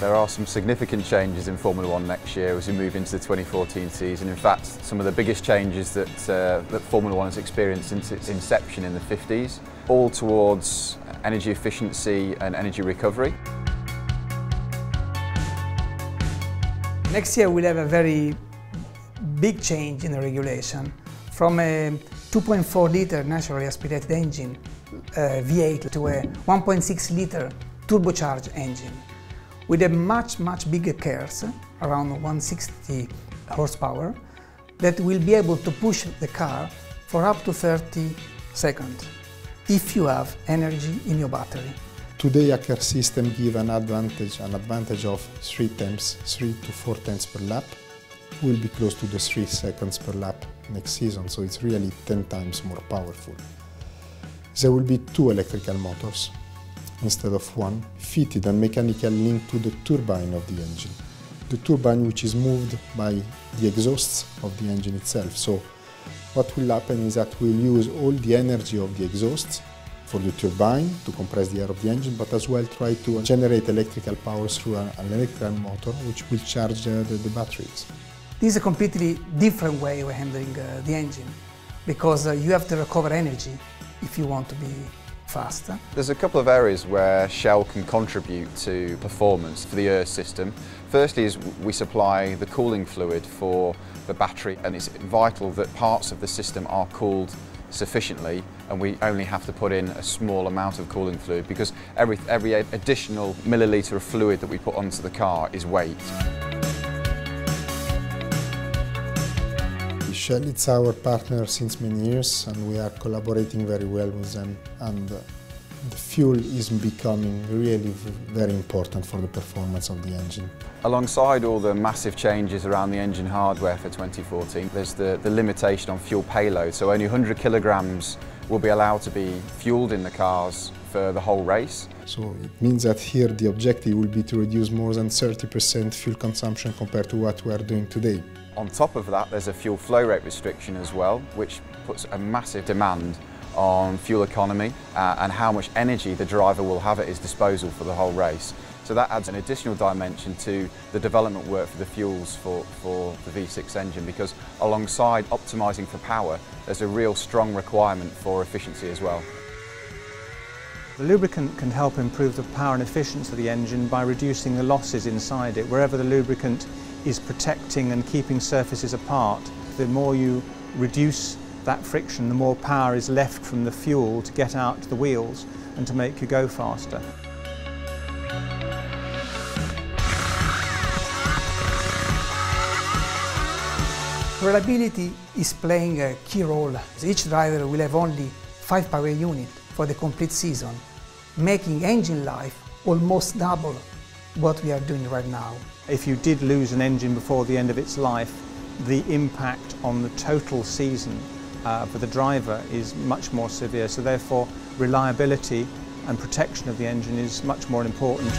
There are some significant changes in Formula One next year as we move into the 2014 season. In fact, some of the biggest changes that, uh, that Formula One has experienced since its inception in the 50s, all towards energy efficiency and energy recovery. Next year we'll have a very big change in the regulation from a 2.4 liter naturally aspirated engine uh, V8 to a 1.6 liter turbocharged engine with a much, much bigger KERS, around 160 horsepower, that will be able to push the car for up to 30 seconds if you have energy in your battery. Today a KERS system gives an advantage, an advantage of 3 times, 3 to 4 times per lap. Will be close to the 3 seconds per lap next season, so it's really 10 times more powerful. There will be two electrical motors, instead of one, fitted and mechanical link to the turbine of the engine. The turbine which is moved by the exhausts of the engine itself. So what will happen is that we'll use all the energy of the exhausts for the turbine to compress the air of the engine, but as well try to generate electrical power through an electrical motor which will charge uh, the, the, batteries. This is a completely different way of handling uh, the engine because uh, you have to recover energy if you want to be faster. There's a couple of areas where Shell can contribute to performance for the ERS system. Firstly is we supply the cooling fluid for the battery and it's vital that parts of the system are cooled sufficiently and we only have to put in a small amount of cooling fluid because every, every additional milliliter of fluid that we put onto the car is weight. Shell is our partner since many years and we are collaborating very well with them and uh, the fuel is becoming really very important for the performance of the engine. Alongside all the massive changes around the engine hardware for 2014, there's the, the limitation on fuel payload, so only 100 kilograms will be allowed to be fueled in the cars for the whole race. So it means that here the objective will be to reduce more than 30% fuel consumption compared to what we are doing today. On top of that, there's a fuel flow rate restriction as well, which puts a massive demand on fuel economy uh, and how much energy the driver will have at his disposal for the whole race. So that adds an additional dimension to the development work for the fuels for, for the V6 engine because alongside optimising for power, there's a real strong requirement for efficiency as well. The lubricant can help improve the power and efficiency of the engine by reducing the losses inside it. Wherever the lubricant is protecting and keeping surfaces apart. The more you reduce that friction, the more power is left from the fuel to get out to the wheels and to make you go faster. Reliability is playing a key role. Each driver will have only 5 power units for the complete season, making engine life almost double what we are doing right now. If you did lose an engine before the end of its life, the impact on the total season uh, for the driver is much more severe. So therefore, reliability and protection of the engine is much more important.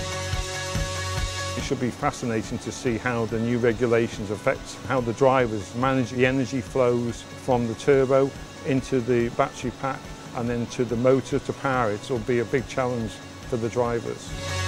It should be fascinating to see how the new regulations affect how the drivers manage the energy flows from the turbo into the battery pack and then to the motor to power it. Will be a big challenge for the drivers.